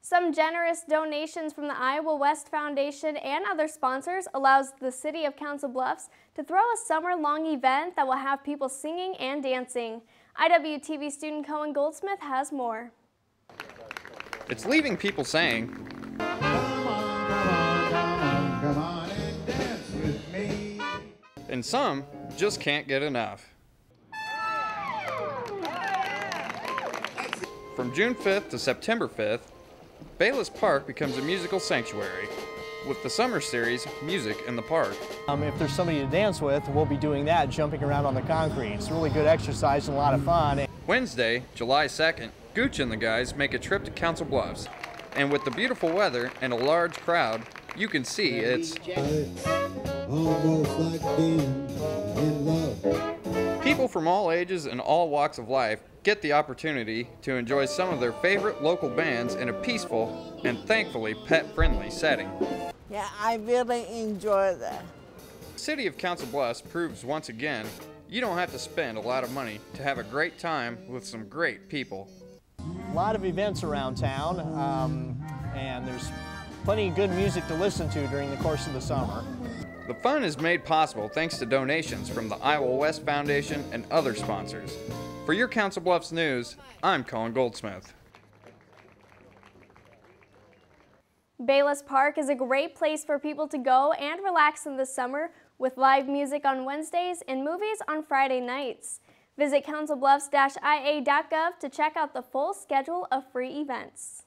Some generous donations from the Iowa West Foundation and other sponsors allows the City of Council Bluffs to throw a summer-long event that will have people singing and dancing. IWTV student Koen Goldsmith has more. It's leaving people saying, and some just can't get enough. From June 5th to September 5th, Bayliss Park becomes a musical sanctuary with the summer series Music in the Park. Um, if there's somebody to dance with, we'll be doing that, jumping around on the concrete. It's really good exercise and a lot of fun. Wednesday, July 2nd, Gooch and the guys make a trip to Council Bluffs. And with the beautiful weather and a large crowd, you can see it's people from all ages and all walks of life get the opportunity to enjoy some of their favorite local bands in a peaceful and thankfully pet-friendly setting. Yeah, I really enjoy that. The City of Council Bluffs proves once again you don't have to spend a lot of money to have a great time with some great people. A lot of events around town, um, and there's plenty of good music to listen to during the course of the summer. The fun is made possible thanks to donations from the Iowa West Foundation and other sponsors. For your Council Bluffs news, I'm Colin Goldsmith. Bayliss Park is a great place for people to go and relax in the summer with live music on Wednesdays and movies on Friday nights. Visit councilbluffs-ia.gov to check out the full schedule of free events.